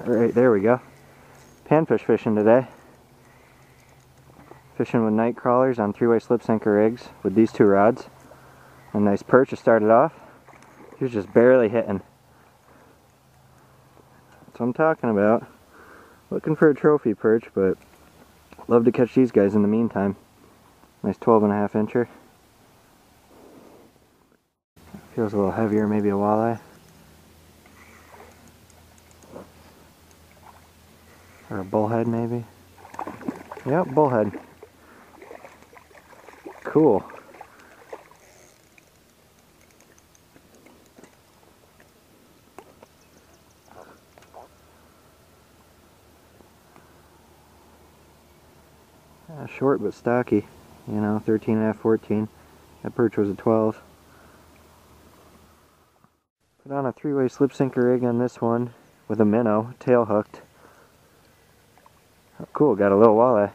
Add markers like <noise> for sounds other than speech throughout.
Alright, there we go. Panfish fishing today. Fishing with night crawlers on three-way slip sinker rigs with these two rods. A nice perch to start it off. He was just barely hitting. That's what I'm talking about. Looking for a trophy perch, but love to catch these guys in the meantime. Nice 12 and a half incher. Feels a little heavier, maybe a walleye. Or a bullhead maybe. Yep, bullhead. Cool. Uh, short but stocky, you know, 13 and a half, 14. That perch was a 12. Put on a three-way slip sinker rig on this one with a minnow, tail hooked. Oh, cool, got a little walleye.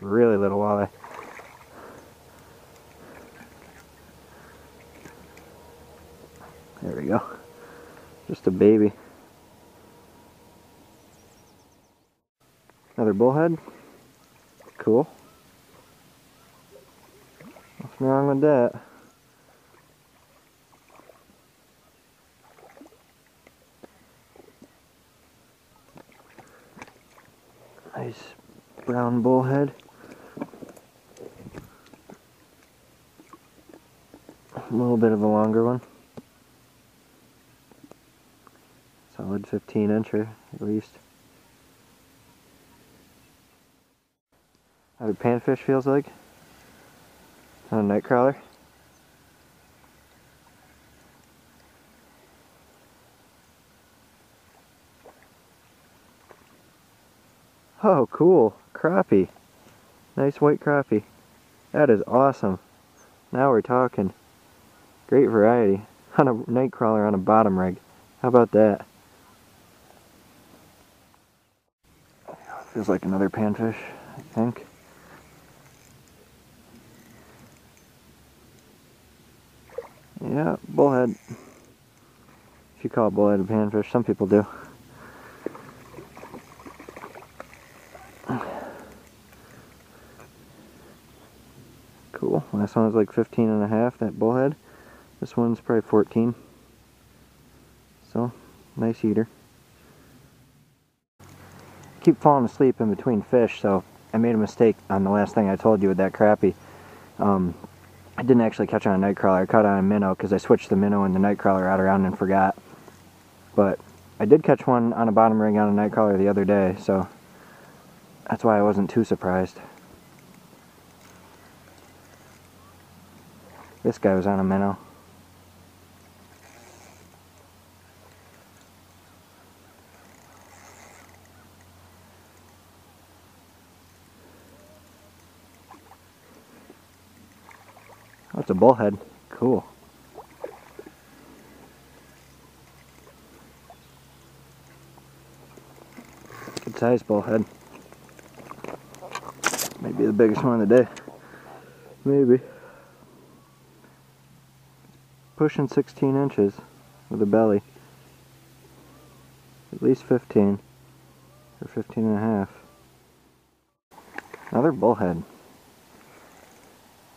Really little walleye. There we go. Just a baby. Another bullhead. Cool. Nothing wrong with that. Nice brown bullhead. A little bit of a longer one. Solid 15 incher at least. How do panfish feels like? On a night Oh, cool. Crappie. Nice white crappie. That is awesome. Now we're talking. Great variety. <laughs> On a night crawler on a bottom rig. How about that? Feels like another panfish, I think. Yeah, bullhead. If you call bullhead a panfish, some people do. One was like 15 and a half, that bullhead. This one's probably 14. So, nice eater. Keep falling asleep in between fish, so I made a mistake on the last thing I told you with that crappie. Um, I didn't actually catch on a nightcrawler. I caught on a minnow because I switched the minnow and the nightcrawler out around and forgot. But I did catch one on a bottom rig on a nightcrawler the other day, so that's why I wasn't too surprised. This guy was on a minnow. It's a bullhead. Cool. Good size bullhead. Maybe the biggest one of the day. Maybe. Pushing 16 inches with a belly. At least 15. Or 15 and a half. Another bullhead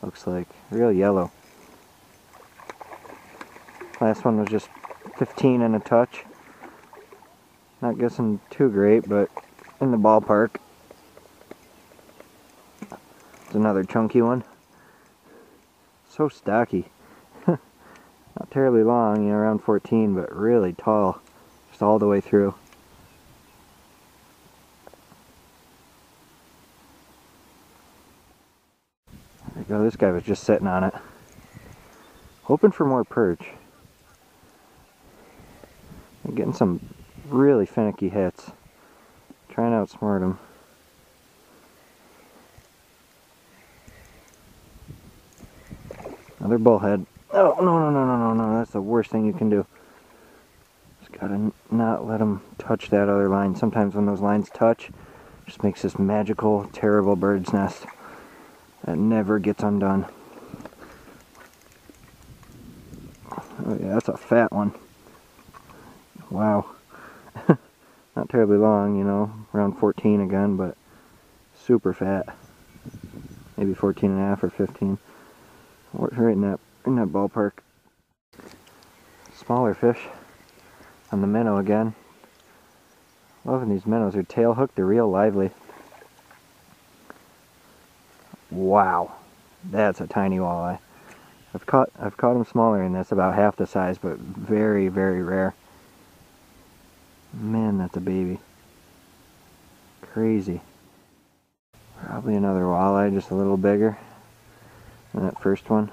looks like. Real yellow. Last one was just 15 and a touch. Not guessing too great, but in the ballpark. It's another chunky one. So stocky. Not terribly long, you know, around 14, but really tall. Just all the way through. There you go. This guy was just sitting on it. Hoping for more perch. I'm getting some really finicky hits. Trying to outsmart him. Another bullhead. Oh, no, no, no, no, no, no. That's the worst thing you can do. Just gotta not let them touch that other line. Sometimes when those lines touch, just makes this magical, terrible bird's nest. That never gets undone. Oh yeah, that's a fat one. Wow. <laughs> Not terribly long, you know, around 14 again, but super fat. Maybe 14 and a half or 15. Right in that, in that ballpark. Smaller fish on the minnow again. Loving these minnows. They're tail hooked, they're real lively. Wow, that's a tiny walleye. I've caught I've caught them smaller and that's about half the size, but very very rare. Man, that's a baby. Crazy. Probably another walleye, just a little bigger than that first one.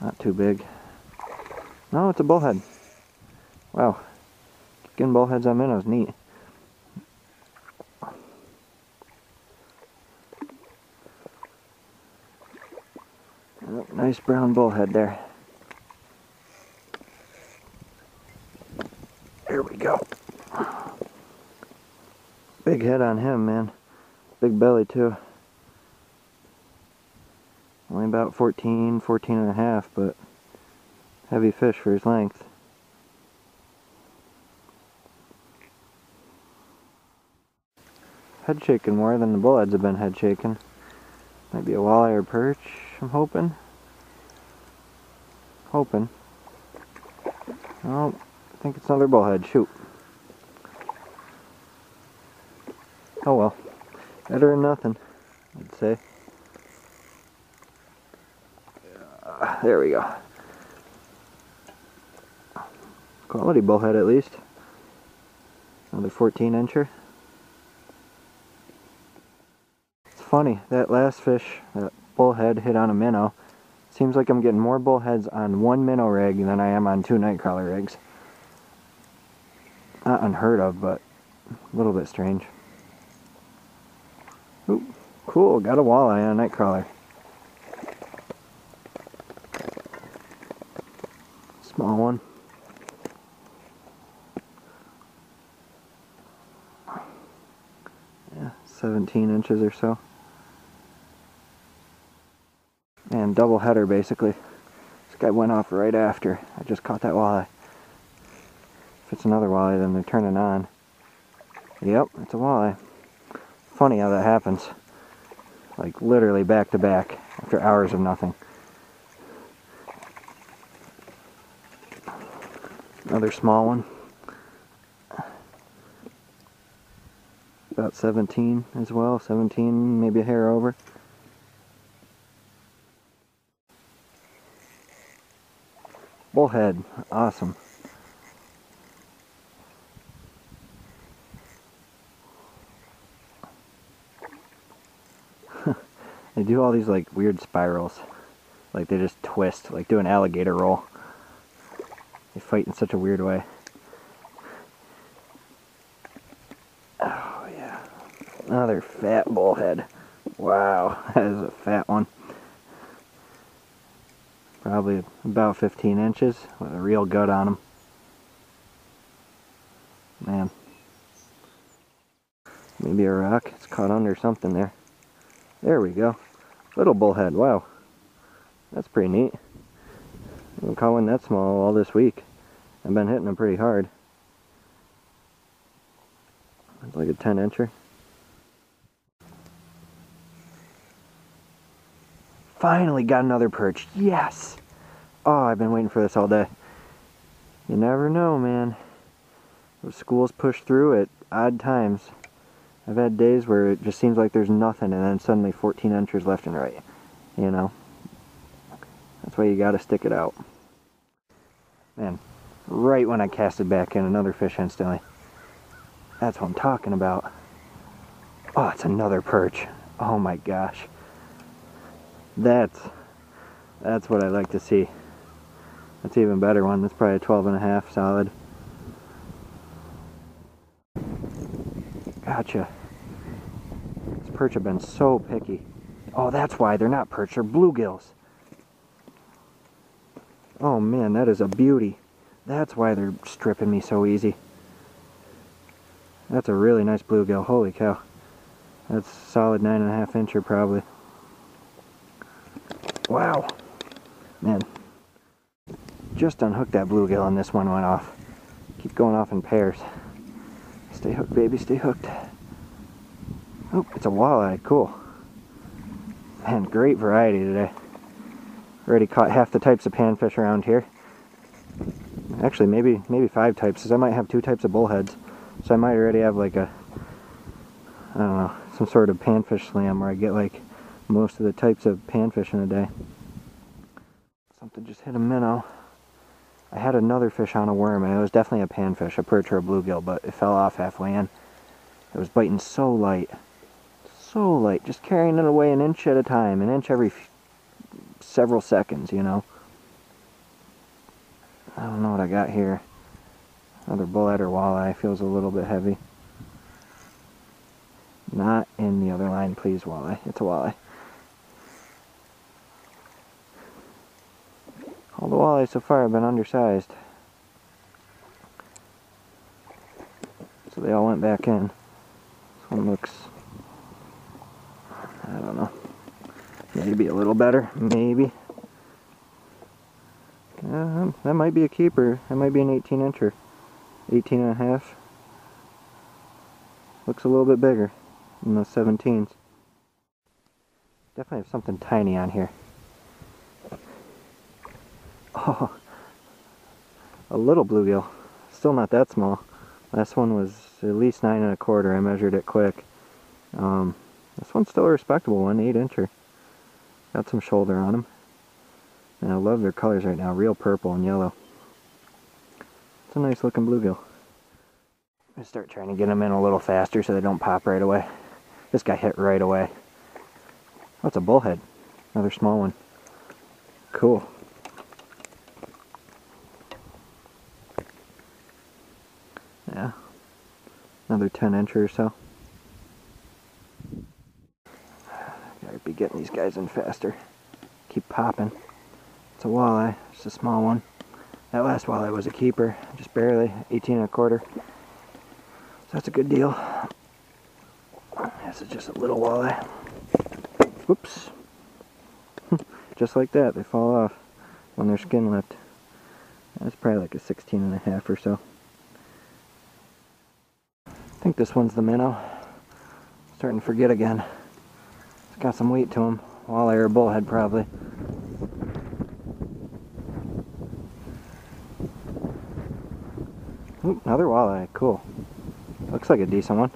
Not too big. No, it's a bullhead. Wow. Getting bullheads on minnows, neat. Oh, nice brown bullhead there. There we go. Big head on him, man. Big belly too. About 14, 14 and a half, but heavy fish for his length. Head shaking more than the bullheads have been head shaking. Might be a walleye or perch, I'm hoping. Hoping. Oh, I think it's another bullhead. Shoot. Oh well. Better than nothing, I'd say. There we go. Quality bullhead at least. Another 14 incher. It's funny, that last fish, that bullhead hit on a minnow. Seems like I'm getting more bullheads on one minnow rig than I am on two nightcrawler rigs. Not unheard of, but a little bit strange. Ooh, cool, got a walleye on a nightcrawler. One. Yeah, 17 inches or so. And double header basically. This guy went off right after. I just caught that walleye. If it's another walleye, then they're turning on. Yep, it's a walleye. Funny how that happens. Like literally back to back after hours of nothing. Another small one. About 17 as well, 17, maybe a hair over. Bullhead, awesome. <laughs> they do all these like weird spirals. Like they just twist, like do an alligator roll. They fight in such a weird way. Oh yeah. Another fat bullhead. Wow, <laughs> that is a fat one probably about 15 inches with a real gut on them. Man. Maybe a rock. It's caught under something there. There we go. Little bullhead. Wow. That's pretty neat. I've been caught one that small all this week. I've been hitting them pretty hard. It's like a 10 incher. Finally got another perch. Yes! Oh, I've been waiting for this all day. You never know, man. School's pushed through at odd times. I've had days where it just seems like there's nothing and then suddenly 14 inches left and right. You know? That's why you gotta stick it out. Man, right when I cast it back in, another fish instantly. That's what I'm talking about. Oh, it's another perch. Oh my gosh. That's that's what I like to see. That's even better one. That's probably a 12 and a half solid. Gotcha. These perch have been so picky. Oh, that's why they're not perch, they're bluegills. Oh man, that is a beauty. That's why they're stripping me so easy. That's a really nice bluegill. Holy cow. That's solid nine and a half incher probably. Wow. Man. Just unhooked that bluegill and this one went off. Keep going off in pairs. Stay hooked, baby, stay hooked. Oh, it's a walleye, cool. Man, great variety today. Already caught half the types of panfish around here. Actually, maybe maybe five types, because I might have two types of bullheads. So I might already have like a, I don't know, some sort of panfish slam where I get like most of the types of panfish in a day. Something just hit a minnow. I had another fish on a worm, and it was definitely a panfish, a perch or a bluegill, but it fell off halfway in. It was biting so light. So light, just carrying it away an inch at a time, an inch every several seconds, you know. I don't know what I got here. Another bullhead or walleye feels a little bit heavy. Not in the other line, please, walleye. It's a walleye. All the walleyes so far have been undersized. So they all went back in. This one looks, I don't know, maybe a little better, maybe. Uh, that might be a keeper. That might be an 18 incher. 18 and a half. Looks a little bit bigger than those 17s. Definitely have something tiny on here. <laughs> Oh, a little bluegill. Still not that small. Last one was at least nine and a quarter. I measured it quick. Um, this one's still a respectable one, eight incher. Got some shoulder on him. And I love their colors right now, real purple and yellow. It's a nice looking bluegill. I start trying to get them in a little faster so they don't pop right away. This guy hit right away. Oh, a bullhead. Another small one. Cool. Yeah. Another 10 inch or so. Gotta be getting these guys in faster. Keep popping. It's a walleye, just a small one. That last walleye was a keeper, just barely, 18 and a quarter. So that's a good deal. This is just a little walleye. Whoops. <laughs> just like that, they fall off when they're skin lift. That's probably like a 16 and a half or so. I think this one's the minnow. Starting to forget again. Got some weight to him. Walleye or bullhead probably. Ooh, another walleye, cool. Looks like a decent one.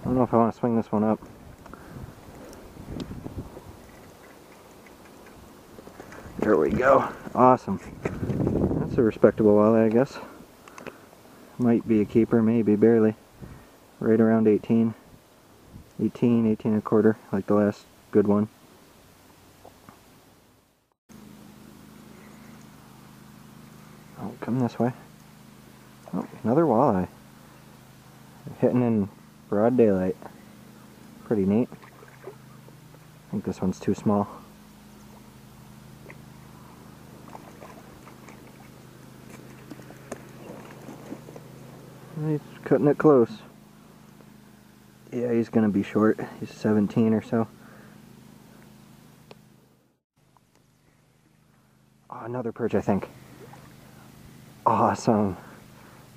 I don't know if I want to swing this one up. There we go. Awesome. A respectable walleye, I guess. Might be a keeper, maybe, barely. Right around 18. 18, 18 and a quarter, like the last good one. Oh, come this way. Oh, another walleye. Hitting in broad daylight. Pretty neat. I think this one's too small. He's cutting it close. Yeah, he's gonna be short. He's 17 or so. Oh, another perch, I think. Awesome.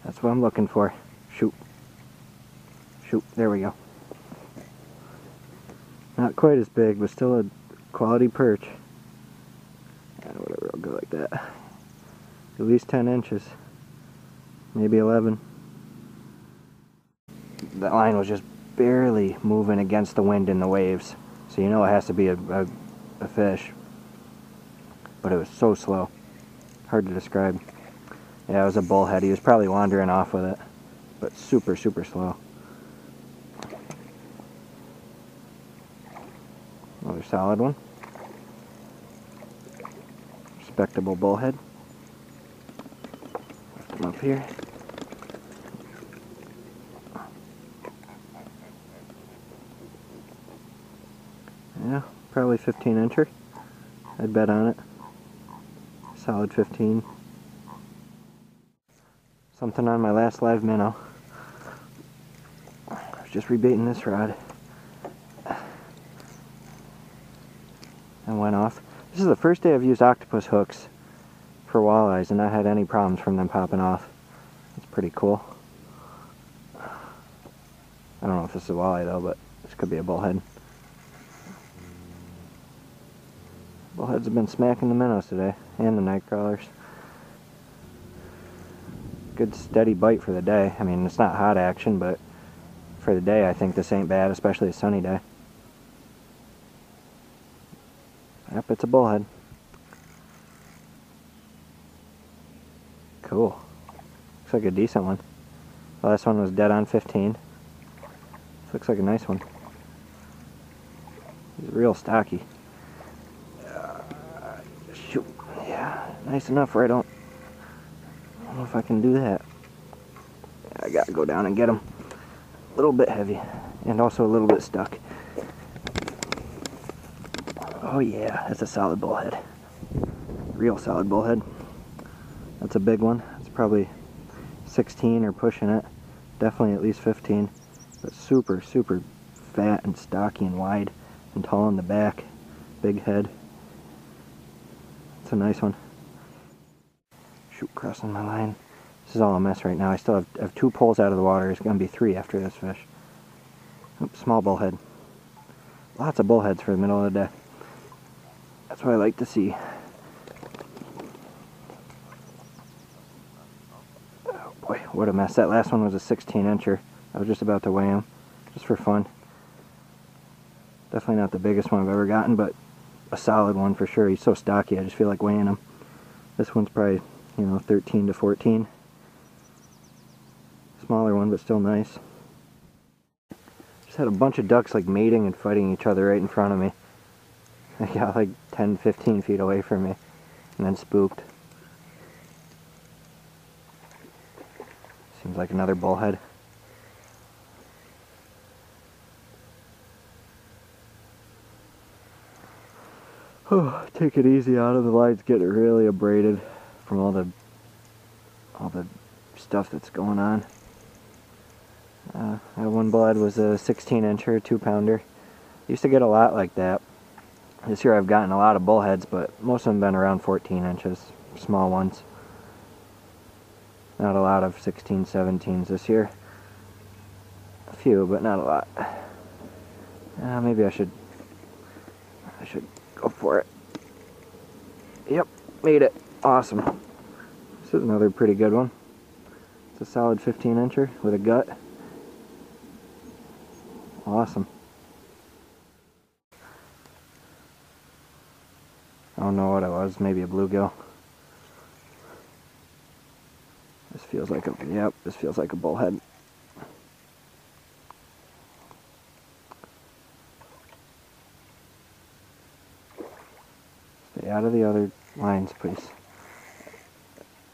That's what I'm looking for. Shoot. Shoot. There we go. Not quite as big, but still a quality perch. And whatever, I'll go like that. At least 10 inches. Maybe 11. That line was just barely moving against the wind and the waves. So you know it has to be a, a, a fish. But it was so slow. Hard to describe. Yeah, it was a bullhead. He was probably wandering off with it. But super, super slow. Another solid one. Respectable bullhead. Lift him up here. Yeah, probably 15 incher. I'd bet on it. Solid 15. Something on my last live minnow. I was just rebaiting this rod. And went off. This is the first day I've used octopus hooks for walleyes and not had any problems from them popping off. It's pretty cool. I don't know if this is a walleye though, but this could be a bullhead. Bullheads have been smacking the minnows today, and the night crawlers. Good steady bite for the day. I mean, it's not hot action, but for the day, I think this ain't bad, especially a sunny day. Yep, it's a bullhead. Cool. Looks like a decent one. The last one was dead on 15. This looks like a nice one. He's real stocky. Uh, shoot. Yeah, nice enough where I don't... I don't know if I can do that. I gotta go down and get him. A little bit heavy. And also a little bit stuck. Oh yeah, that's a solid bullhead. Real solid bullhead. That's a big one. It's probably 16 or pushing it. Definitely at least 15. But super, super fat and stocky and wide and tall in the back. Big head. It's a nice one. Shoot, crossing my line. This is all a mess right now. I still have, have two poles out of the water. It's going to be three after this fish. Oops, small bullhead. Lots of bullheads for the middle of the day. That's what I like to see. Oh boy, what a mess. That last one was a 16 incher. I was just about to weigh him, just for fun. Definitely not the biggest one I've ever gotten, but a solid one for sure. He's so stocky, I just feel like weighing him. This one's probably, you know, 13 to 14. Smaller one, but still nice. Just had a bunch of ducks like mating and fighting each other right in front of me. <laughs> I got like 10, 15 feet away from me and then spooked. Seems like another bullhead. Oh, <sighs> take it easy out of the lights, getting really abraded from all the all the stuff that's going on. Uh, one bullhead was a 16 incher, two pounder. Used to get a lot like that. This year I've gotten a lot of bullheads, but most of them been around 14 inches, small ones. Not a lot of 16, 17s this year. A few, but not a lot. Uh, maybe I should, I should go for it. Yep, made it. Awesome. This is another pretty good one. It's a solid 15 incher with a gut. Awesome. I don't know what it was, maybe a bluegill. This feels like a, yep, this feels like a bullhead. Stay out of the other lines, please.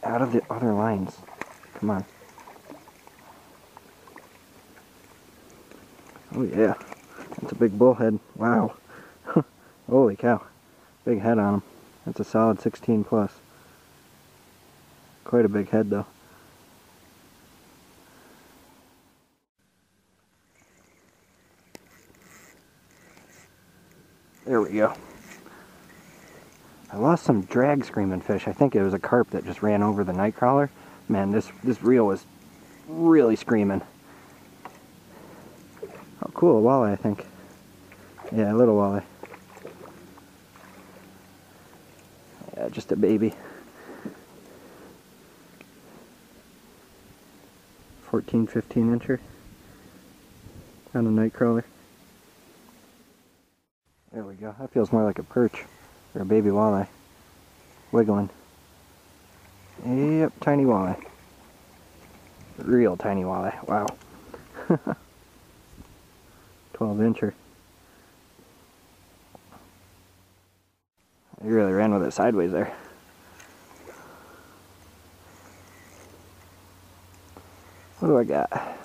Out of the other lines. Come on. Oh yeah, that's a big bullhead. Wow. <laughs> Holy cow. Big head on him. That's a solid 16 plus. Quite a big head though. There we go. I lost some drag screaming fish. I think it was a carp that just ran over the nightcrawler. Man, this, this reel was really screaming. Oh, cool, a walleye, I think. Yeah, a little walleye. Yeah, just a baby. 14, 15 incher on a night crawler. There we go. That feels more like a perch or a baby walleye. Wiggling. Yep, tiny walleye. Real tiny walleye. Wow. <laughs> 12 incher. He really ran with it sideways there. What do I got?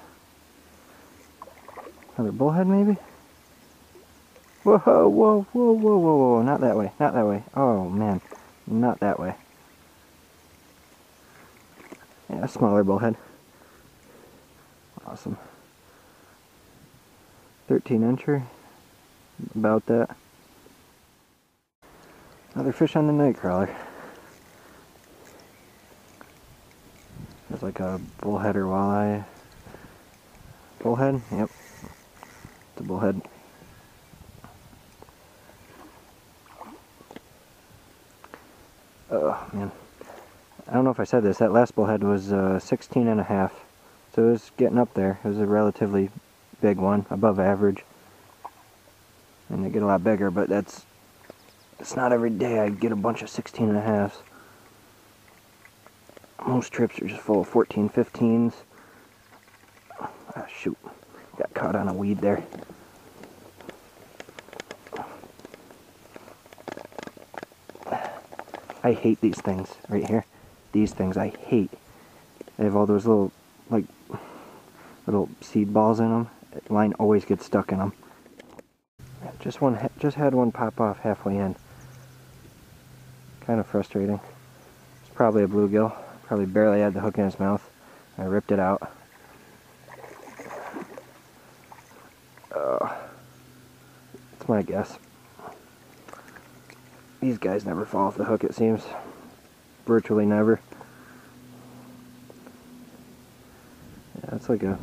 Another bullhead maybe? Whoa, whoa, whoa, whoa, whoa, whoa, not that way, not that way. Oh man, not that way. Yeah, smaller bullhead. Awesome. 13 incher, about that. Another fish on the night crawler. There's like a bullhead or walleye. Bullhead? Yep. It's a bullhead. Oh, man. I don't know if I said this. That last bullhead was uh, 16 and a half. So it was getting up there. It was a relatively big one, above average. And they get a lot bigger, but that's... It's not every day I get a bunch of 16 and a halves. Most trips are just full of 14, 15s. Ah, shoot. Got caught on a weed there. I hate these things right here. These things I hate. They have all those little, like, little seed balls in them. Line always gets stuck in them. Just one, just had one pop off halfway in. Kind of frustrating. It's probably a bluegill. Probably barely had the hook in his mouth. I ripped it out. Uh, that's my guess. These guys never fall off the hook, it seems. Virtually never. Yeah, that's like a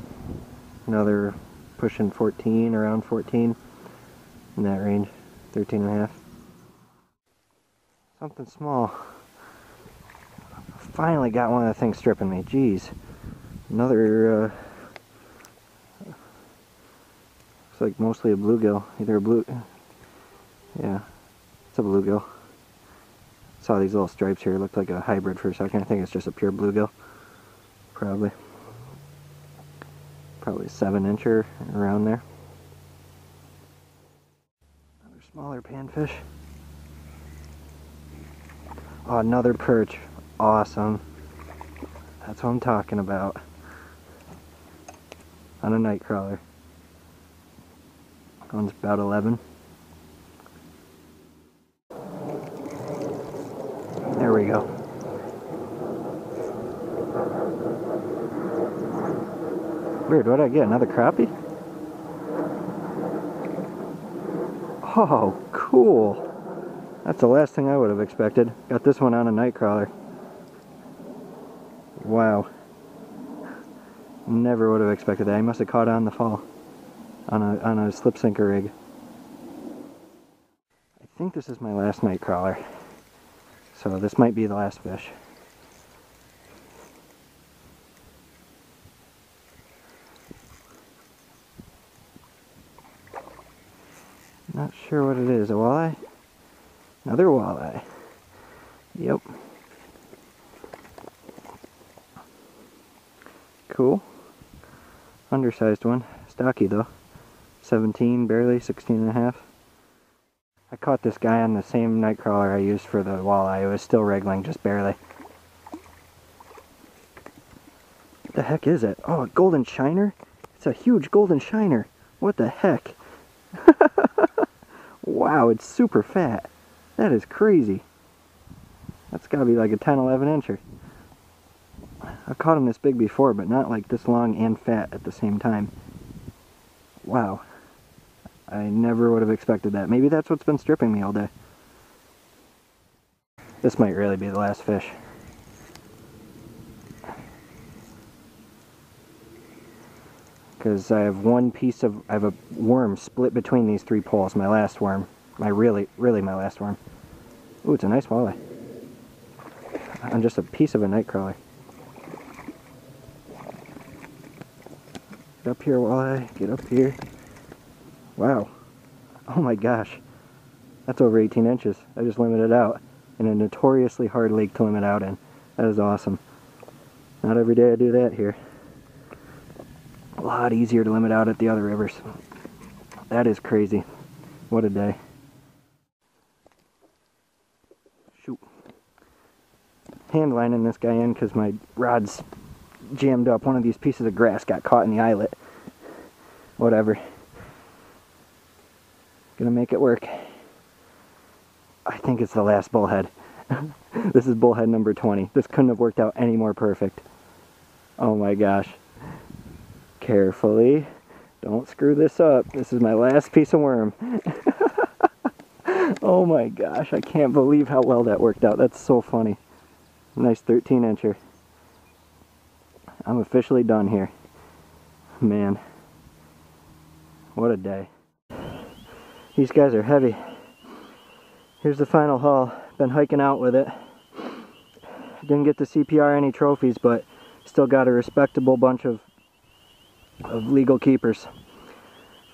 another pushing 14, around 14 in that range, 13 and a half. Something small. Finally got one of the things stripping me. Jeez. Another, uh, looks like mostly a bluegill. Either a blue, yeah, a bluegill. Saw these little stripes here. Looked like a hybrid for a second. I think it's just a pure bluegill. Probably. Probably seven incher around there. Another smaller panfish. Oh, another perch. Awesome. That's what I'm talking about. On a night crawler. One's about 11. There we go. Weird, what did I get? Another crappie? Oh, cool. That's the last thing I would have expected. Got this one on a night crawler. Wow. Never would have expected that. I must have caught on the fall on a, on a slip sinker rig. I think this is my last night crawler. So this might be the last fish. Not sure what it is. A walleye? Another walleye. Yep. Cool. Undersized one. Stocky though. 17, barely, 16 and a half. I caught this guy on the same night crawler I used for the walleye. It was still wriggling, just barely. What the heck is it? Oh, a golden shiner? It's a huge golden shiner. What the heck? <laughs> wow, it's super fat. That is crazy. That's gotta be like a 10, 11 incher. I've caught him this big before, but not like this long and fat at the same time. Wow. I never would have expected that. Maybe that's what's been stripping me all day. This might really be the last fish. Because I have one piece of, I have a worm split between these three poles, my last worm. My really, really my last worm. Ooh, it's a nice walleye. On just a piece of a night crawler. Get up here, walleye. Get up here. Wow. Oh my gosh. That's over 18 inches. I just limited out in a notoriously hard lake to limit out in. That is awesome. Not every day I do that here. A lot easier to limit out at the other rivers. That is crazy. What a day. Hand lining this guy in because my rod's jammed up. One of these pieces of grass got caught in the eyelet. Whatever. Gonna make it work. I think it's the last bullhead. <laughs> this is bullhead number 20. This couldn't have worked out any more perfect. Oh my gosh. Carefully. Don't screw this up. This is my last piece of worm. <laughs> Oh my gosh, I can't believe how well that worked out. That's so funny. Nice 13 incher. I'm officially done here. Man, what a day. These guys are heavy. Here's the final haul. Been hiking out with it. Didn't get to CPR any trophies, but still got a respectable bunch of, of legal keepers.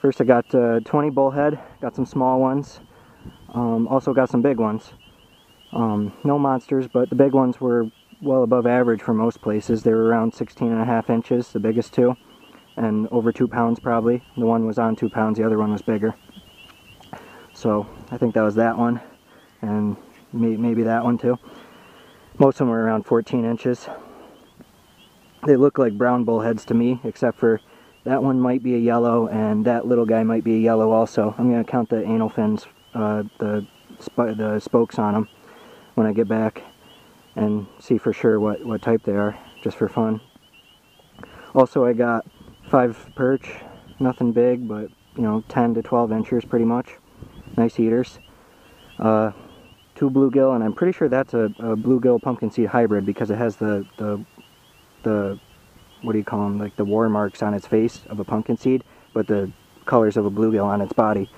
First I got uh, 20 bullhead, got some small ones. Um, also got some big ones. Um, no monsters, but the big ones were well above average for most places. They were around 16 and a half inches, the biggest two, and over two pounds probably. The one was on two pounds, the other one was bigger. So I think that was that one, and maybe that one too. Most of them were around 14 inches. They look like brown bullheads to me, except for that one might be a yellow, and that little guy might be a yellow also. I'm going to count the anal fins, uh, the, sp the spokes on them when I get back and see for sure what, what type they are, just for fun. Also I got five perch, nothing big, but you know, 10 to 12 inches pretty much. Nice eaters. Uh, two bluegill, and I'm pretty sure that's a, a bluegill pumpkin seed hybrid because it has the, the, the, what do you call them, like the war marks on its face of a pumpkin seed, but the colors of a bluegill on its body.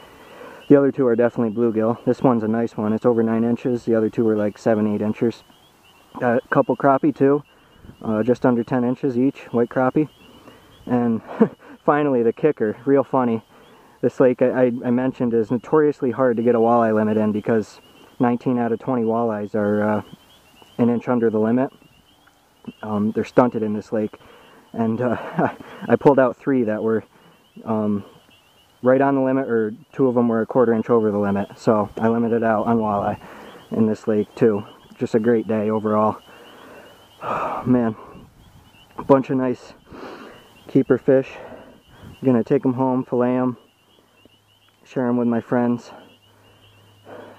The other two are definitely bluegill. This one's a nice one. It's over 9 inches. The other two are like 7, 8 inches. A couple crappie too. Uh, just under 10 inches each, white crappie. And <laughs> finally the kicker, real funny. This lake I, I, mentioned is notoriously hard to get a walleye limit in because 19 out of 20 walleyes are uh, an inch under the limit. Um, they're stunted in this lake. And uh, <laughs> I pulled out three that were um, right on the limit, or two of them were a quarter inch over the limit. So I limited out on walleye in this lake too. Just a great day overall. Oh, <sighs> man, a bunch of nice keeper fish. I'm gonna take them home, fillet them, share them with my friends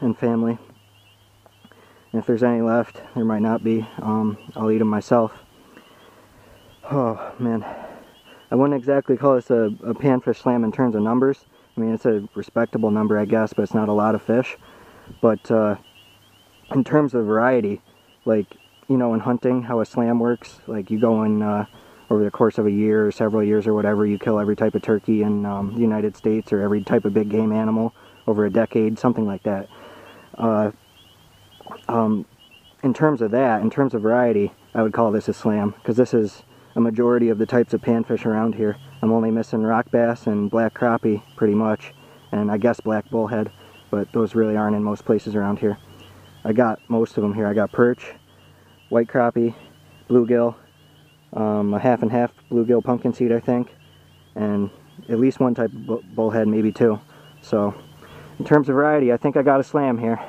and family. And if there's any left, there might not be, um, I'll eat them myself. <sighs> Oh man, I wouldn't exactly call this a, a panfish slam in terms of numbers. I mean, it's a respectable number, I guess, but it's not a lot of fish. But uh, in terms of variety, like, you know, in hunting, how a slam works, like you go in uh, over the course of a year or several years or whatever, you kill every type of turkey in um, the United States or every type of big game animal over a decade, something like that. Uh, um, in terms of that, in terms of variety, I would call this a slam because this is a majority of the types of panfish around here. I'm only missing rock bass and black crappie pretty much, and I guess black bullhead, but those really aren't in most places around here. I got most of them here. I got perch, white crappie, bluegill, um, a half and half bluegill pumpkin seed I think, and at least one type of bullhead, maybe two. So in terms of variety, I think I got a slam here.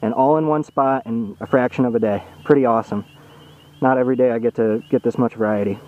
And all in one spot in a fraction of a day. Pretty awesome. Not every day I get to get this much variety.